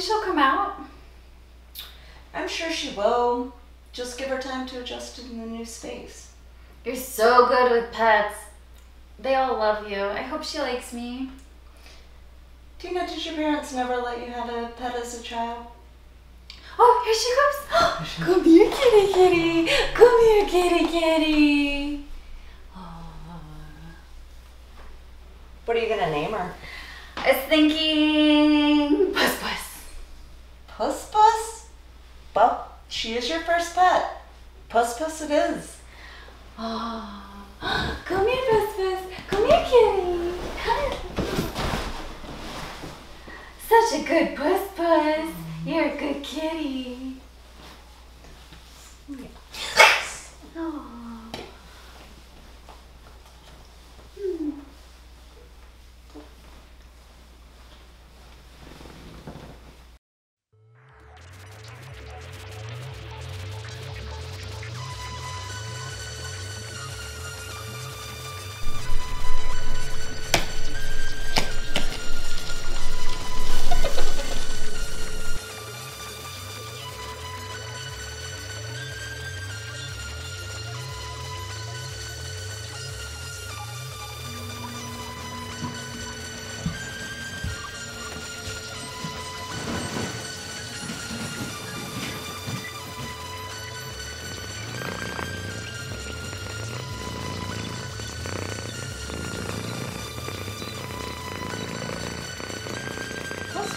think she'll come out? I'm sure she will. Just give her time to adjust in the new space. You're so good with pets. They all love you. I hope she likes me. Tina, did your parents never let you have a pet as a child? Oh, here she comes. Come here, kitty, kitty. Come here, kitty, kitty. What are you gonna name her? I was thinking Puss Puss. Puss Puss? Well, she is your first pet. Puss Puss it is. Oh. Come here, Puss Puss. Come here, kitty. Such a good Puss Puss. You're a good kitty.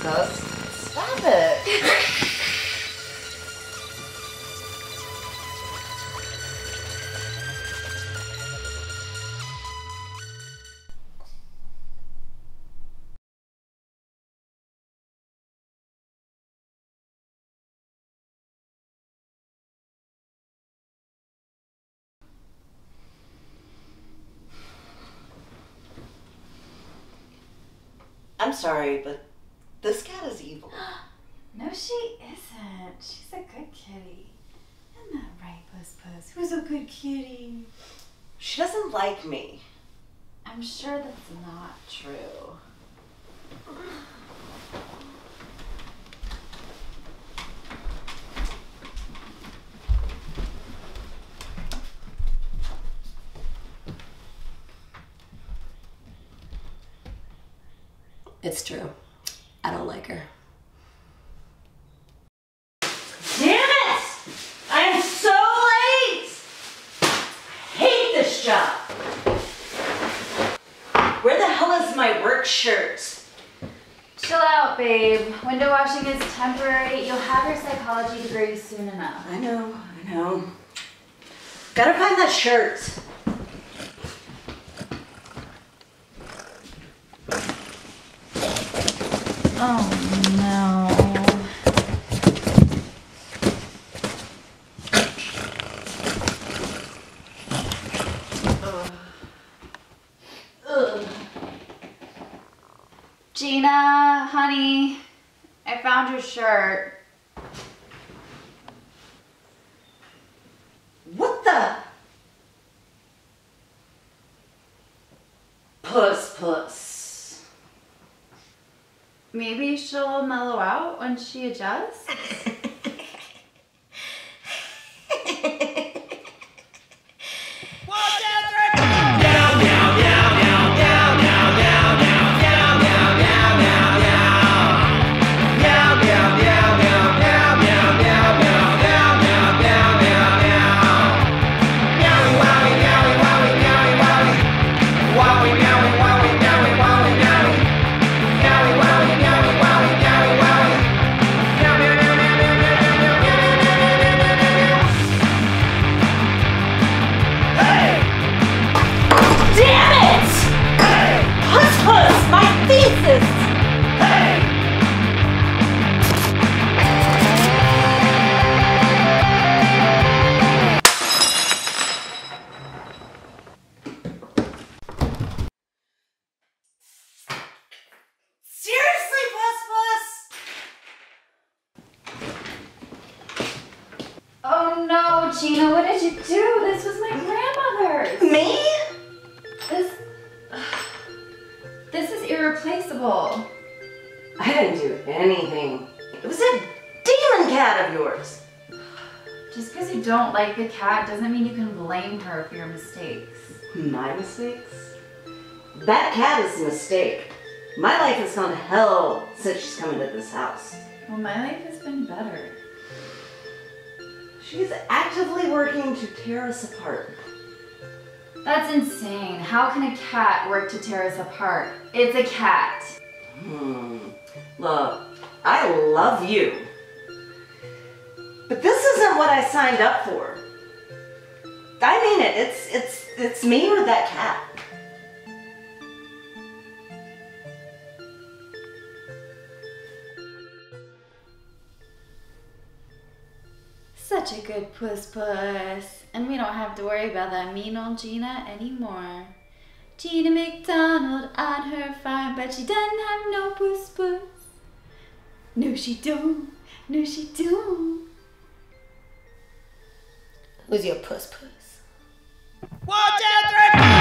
Puss, stop it. I'm sorry, but this cat is evil. No, she isn't. She's a good kitty. Isn't that right, Puss Puss? Who's a good kitty? She doesn't like me. I'm sure that's not true. It's true. I don't like her. Damn it! I am so late! I hate this job. Where the hell is my work shirt? Chill out, babe. Window washing is temporary. You'll have your psychology degree soon enough. I know, I know. Gotta find that shirt. Oh no. Gina, honey, I found your shirt. What the? Puss puss. Maybe she'll mellow out when she adjusts. Oh Gina, what did you do? This was my grandmother's. Me? This. This is irreplaceable. I didn't do anything. It was a demon cat of yours. Just because you don't like the cat doesn't mean you can blame her for your mistakes. My mistakes? That cat is a mistake. My life has gone to hell since she's come into this house. Well, my life has been better. She's actively working to tear us apart. That's insane. How can a cat work to tear us apart? It's a cat. Hmm. Look, I love you. But this isn't what I signed up for. I mean it. It's it's it's me or that cat. Such a good puss puss. And we don't have to worry about that mean old Gina anymore. Gina MacDonald on her farm, but she doesn't have no puss puss. No, she don't. No, she don't. Who's your puss puss? One, two, three, four.